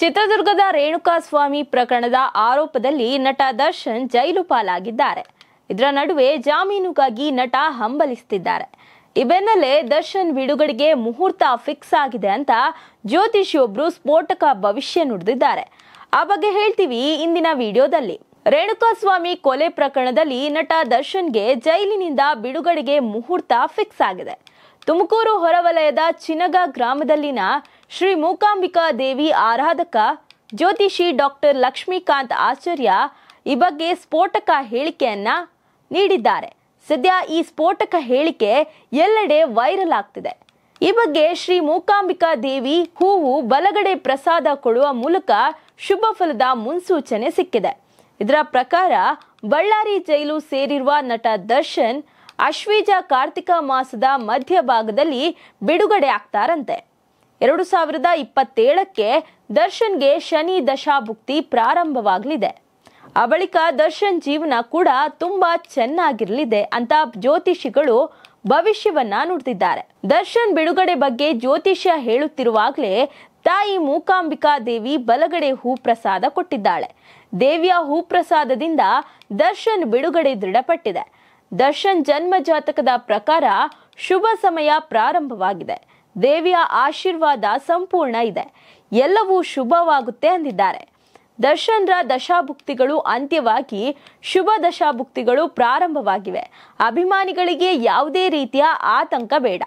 ಚಿತ್ರದುರ್ಗದ ರೇಣುಕಾಸ್ವಾಮಿ ಪ್ರಕರಣದ ಆರೋಪದಲ್ಲಿ ನಟ ದರ್ಶನ್ ಜೈಲು ಪಾಲಾಗಿದ್ದಾರೆ. ಇದರ ನಡುವೆ ಜಾಮೀನುಗಾಗಿ ನಟ ಹಂಬಲಿಸುತ್ತಿದ್ದಾರೆ ಈ ಬೆನ್ನಲ್ಲೇ ದರ್ಶನ್ ಬಿಡುಗಡೆಗೆ ಮುಹೂರ್ತ ಫಿಕ್ಸ್ ಆಗಿದೆ ಅಂತ ಜ್ಯೋತಿಷಿಯೊಬ್ರು ಸ್ಫೋಟಕ ಭವಿಷ್ಯ ನುಡಿದಿದ್ದಾರೆ. ಆ ಬಗ್ಗೆ ಹೇಳ್ತೀವಿ ಇಂದಿನ ವಿಡಿಯೋದಲ್ಲಿ. ರೇಣುಕಾಸ್ವಾಮಿ ಕೊಲೆ ಪ್ರಕರಣದಲ್ಲಿ ನಟ ದರ್ಶನ್ಗೆ ಜೈಲಿನಿಂದ ಬಿಡುಗಡೆಗೆ ಮುಹೂರ್ತ ಫಿಕ್ಸ್ ಆಗಿದೆ. ತುಮಕೂರು ಹೊರವಲಯದ ಚಿನಗ ಗ್ರಾಮದಲ್ಲಿನ ಶ್ರೀ ಮೂಕಾಂಬಿಕಾ ದೇವಿ ಆರಾಧಕ, ಜ್ಯೋತಿಷಿ ಡಾಕ್ಟರ್ ಲಕ್ಷ್ಮೀಕಾಂತ್ ಆಚಾರ್ಯ ಈ ಬಗ್ಗೆ ಸ್ಫೋಟಕ ಹೇಳಿಕೆಯನ್ನ ನೀಡಿದ್ದಾರೆ. ಸದ್ಯ ಈ ಸ್ಫೋಟಕ ಹೇಳಿಕೆ ಎಲ್ಲೆಡೆ ವೈರಲ್ ಆಗ್ತಿದೆ. ಈ ಬಗ್ಗೆ ಶ್ರೀ ಮೂಕಾಂಬಿಕಾ ದೇವಿ ಹೂವು, ಬಲಗಡೆ ಪ್ರಸಾದ ಕೊಡುವ ಮೂಲಕ ಶುಭ ಫಲದ ಮುನ್ಸೂಚನೆ ಸಿಕ್ಕಿದೆ. ಇದರ ಪ್ರಕಾರ ಬಳ್ಳಾರಿ ಜೈಲು ಸೇರಿರುವ ನಟ ದರ್ಶನ್, ಅಶ್ವೀಜ ಕಾರ್ತಿಕ ಮಾಸದ ಮಧ್ಯಭಾಗದಲ್ಲಿ ಬಿಡುಗಡೆ ಆಗ್ತಾರಂತೆ. ಎರಡು ಸಾವಿರದ ಇಪ್ಪತ್ತೇಳಕ್ಕೆ ದರ್ಶನ್ಗೆ ಶನಿ ದಶಾಭುಕ್ತಿ ಪ್ರಾರಂಭವಾಗಲಿದೆ. ಆ ಬಳಿಕ ದರ್ಶನ್ ಜೀವನ ಕೂಡ ತುಂಬಾ ಚೆನ್ನಾಗಿರಲಿದೆ ಅಂತ ಜ್ಯೋತಿಷಿಗಳು ಭವಿಷ್ಯವನ್ನ ನುಡಿದಿದ್ದಾರೆ. ದರ್ಶನ್ ಬಿಡುಗಡೆ ಬಗ್ಗೆ ಜ್ಯೋತಿಷ್ಯ ಹೇಳುತ್ತಿರುವಾಗಲೇ ತಾಯಿ ಮೂಕಾಂಬಿಕಾ ದೇವಿ ಬಲಗಡೆ ಹೂ ಪ್ರಸಾದ ಕೊಟ್ಟಿದ್ದಾಳೆ. ದೇವಿಯ ಹೂ ಪ್ರಸಾದದಿಂದ ದರ್ಶನ್ ಬಿಡುಗಡೆ ದೃಢಪಟ್ಟಿದೆ. ದರ್ಶನ್ ಜನ್ಮ ಜಾತಕದ ಪ್ರಕಾರ ಶುಭ ಸಮಯ ಪ್ರಾರಂಭವಾಗಿದೆ. ದೇವಿಯ ಆಶೀರ್ವಾದ ಸಂಪೂರ್ಣ ಇದೆ. ಎಲ್ಲವೂ ಶುಭವಾಗುತ್ತೆ ಅಂದಿದ್ದಾರೆ. ದರ್ಶನ್ರ ದಶಾಭುಕ್ತಿಗಳು ಅಂತ್ಯವಾಗಿ ಶುಭ ದಶಾಭುಕ್ತಿಗಳು ಪ್ರಾರಂಭವಾಗಿವೆ. ಅಭಿಮಾನಿಗಳಿಗೆ ಯಾವುದೇ ರೀತಿಯ ಆತಂಕ ಬೇಡ.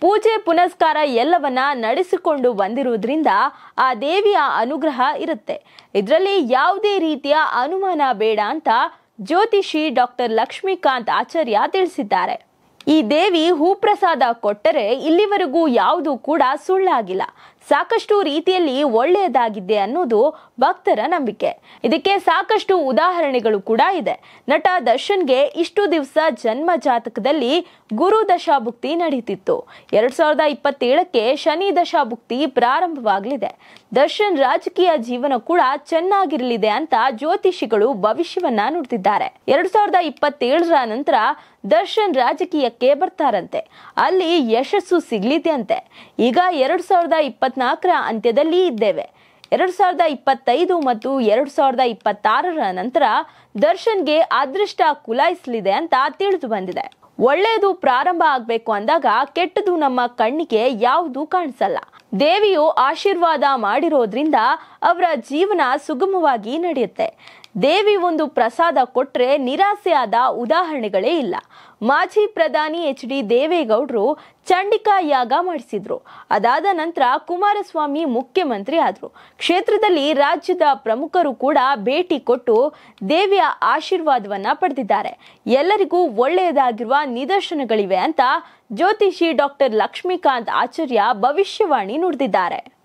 ಪೂಜೆ ಪುನಸ್ಕಾರ ಎಲ್ಲವನ್ನ ನಡೆಸಿಕೊಂಡು ಬಂದಿರುವುದರಿಂದ ಆ ದೇವಿಯ ಅನುಗ್ರಹ ಇರುತ್ತೆ. ಇದರಲ್ಲಿ ಯಾವುದೇ ರೀತಿಯ ಅನುಮಾನ ಬೇಡ ಅಂತ ಜ್ಯೋತಿಷಿ ಡಾಕ್ಟರ್ ಲಕ್ಷ್ಮೀಕಾಂತ್ ಆಚಾರ್ಯ ತಿಳಿಸಿದ್ದಾರೆ. ಈ ದೇವಿ ಹೂಪ್ರಸಾದ ಕೊಟ್ಟರೆ ಇಲ್ಲಿವರೆಗೂ ಯಾವುದು ಕೂಡ ಸುಳ್ಳಾಗಿಲ್ಲ. ಸಾಕಷ್ಟು ರೀತಿಯಲ್ಲಿ ಒಳ್ಳೆಯದಾಗಿದೆ ಅನ್ನೋದು ಭಕ್ತರ ನಂಬಿಕೆ. ಇದಕ್ಕೆ ಸಾಕಷ್ಟು ಉದಾಹರಣೆಗಳು ಕೂಡ ಇದೆ. ನಟ ದರ್ಶನ್ಗೆ ಇಷ್ಟು ದಿವಸ ಜನ್ಮ ಜಾತಕದಲ್ಲಿ ಗುರು ದಶಾಭುಕ್ತಿ ನಡೀತಿತ್ತು. ಎರಡ್ ಸಾವಿರದ ಇಪ್ಪತ್ತೇಳಕ್ಕೆ ಶನಿ ದಶಾಭುಕ್ತಿ ಪ್ರಾರಂಭವಾಗಲಿದೆ. ದರ್ಶನ್ ರಾಜಕೀಯ ಜೀವನ ಕೂಡ ಚೆನ್ನಾಗಿರಲಿದೆ ಅಂತ ಜ್ಯೋತಿಷಿಗಳು ಭವಿಷ್ಯವನ್ನ ನುಡಿದಿದ್ದಾರೆ. ಎರಡ್ ಸಾವಿರದ ಇಪ್ಪತ್ತೇಳರ ನಂತರ ದರ್ಶನ್ ರಾಜಕೀಯಕ್ಕೆ ಬರ್ತಾರಂತೆ. ಅಲ್ಲಿ ಯಶಸ್ಸು ಸಿಗ್ಲಿದೆ ಅಂತೆ. ಈಗ ಎರಡು ಸಾವಿರದ ಇಪ್ಪತ್ನಾಲ್ಕರ ಅಂತ್ಯದಲ್ಲಿ ಇದ್ದೇವೆ. ಎರಡು ಸಾವಿರದ ಇಪ್ಪತ್ತೈದು ಮತ್ತು ಎರಡು ಸಾವಿರದ ಇಪ್ಪತ್ತಾರರ ನಂತರ ದರ್ಶನ್ಗೆ ಅದೃಷ್ಟ ಕುಲಾಯಿಸಲಿದೆ ಅಂತ ತಿಳಿದು ಬಂದಿದೆ. ಒಳ್ಳೆಯದು ಪ್ರಾರಂಭ ಆಗಬೇಕು ಅಂದಾಗ ಕೆಟ್ಟದು ನಮ್ಮ ಕಣ್ಣಿಗೆ ಯಾವುದು ಕಾಣಿಸಲ್ಲ. ದೇವಿಯು ಆಶೀರ್ವಾದ ಮಾಡಿರೋದ್ರಿಂದ ಅವರ ಜೀವನ ಸುಗಮವಾಗಿ ನಡೆಯುತ್ತೆ. ದೇವಿ ಒಂದು ಪ್ರಸಾದ ಕೊಟ್ಟರೆ ನಿರಾಸೆಯಾದ ಉದಾಹರಣೆಗಳೇ ಇಲ್ಲ. ಮಾಜಿ ಪ್ರಧಾನಿ ಎಚ್ ಡಿ ದೇವೇಗೌಡರು ಚಂಡಿಕಾ ಯಾಗ ಮಾಡಿಸಿದ್ರು. ಅದಾದ ನಂತರ ಕುಮಾರಸ್ವಾಮಿ ಮುಖ್ಯಮಂತ್ರಿ ಆದರು. ಕ್ಷೇತ್ರದಲ್ಲಿ ರಾಜ್ಯದ ಪ್ರಮುಖರು ಕೂಡ ಭೇಟಿ ಕೊಟ್ಟು ದೇವಿಯ ಆಶೀರ್ವಾದವನ್ನ ಪಡೆದಿದ್ದಾರೆ. ಎಲ್ಲರಿಗೂ ಒಳ್ಳೆಯದಾಗಿರುವ ನಿದರ್ಶನಗಳಿವೆ ಅಂತ ಜ್ಯೋತಿಷಿ ಡಾಕ್ಟರ್ ಲಕ್ಷ್ಮೀಕಾಂತ್ ಆಚಾರ್ಯ ಭವಿಷ್ಯವಾಣಿ ನುಡಿದಿದ್ದಾರೆ.